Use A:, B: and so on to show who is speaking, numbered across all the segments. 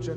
A: c'è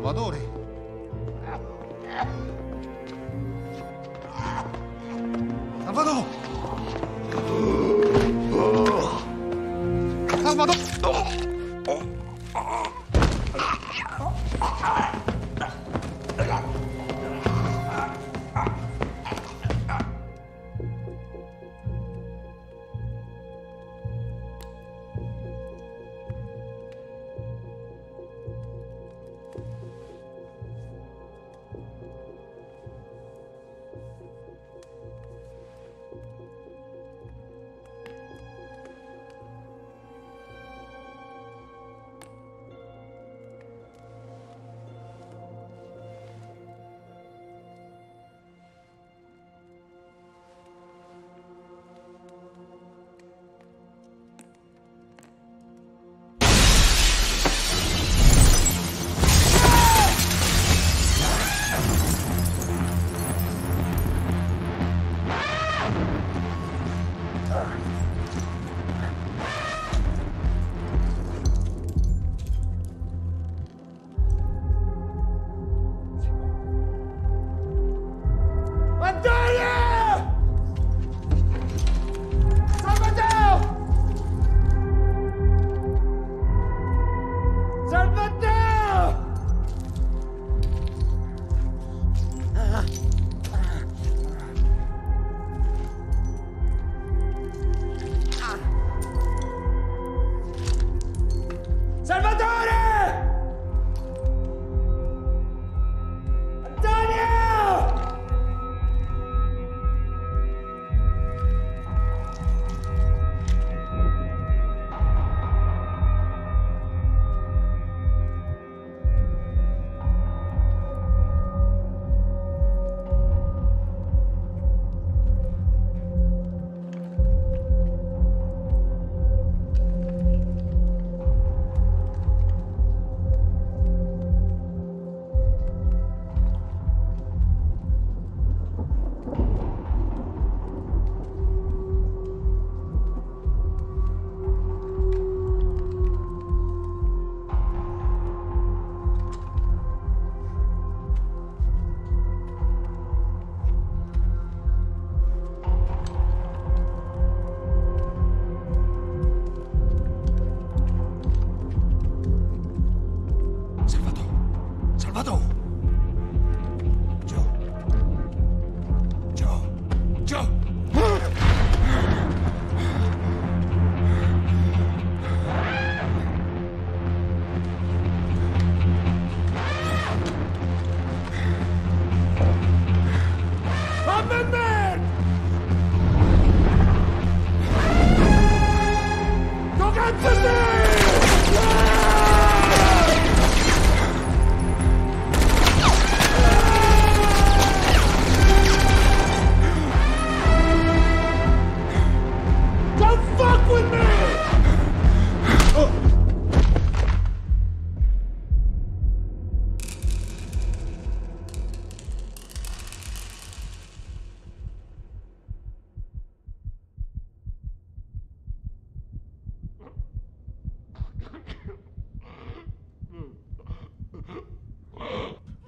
B: Salvatore!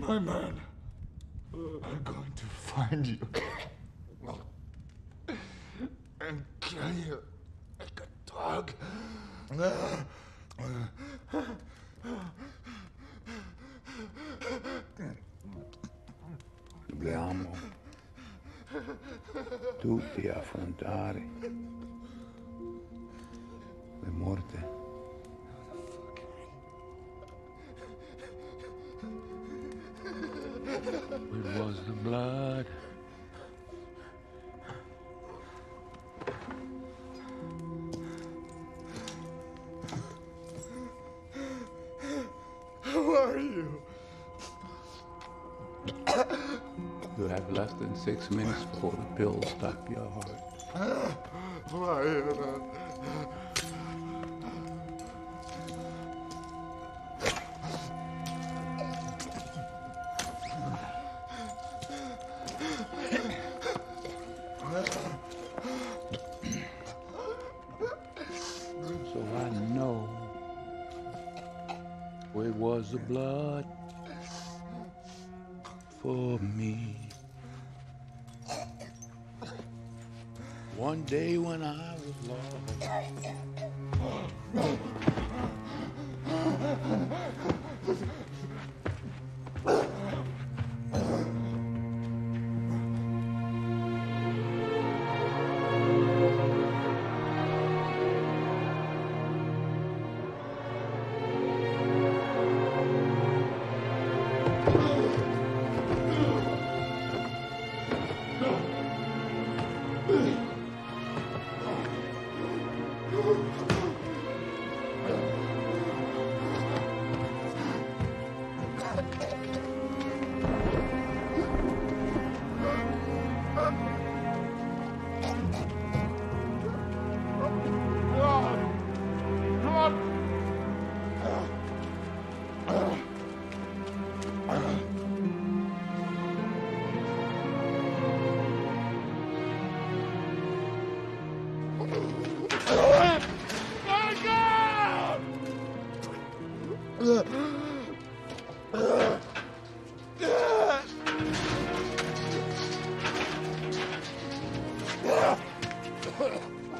B: My man, I'm going to find you. and kill you like a dog.
C: Dobbiamo tutti affrontare la morte.
D: It was the blood.
A: Who are you?
D: You have less than six minutes before the pills stop your heart.
A: Who are you?
D: The blood for me. One day when I was lost. Ugh!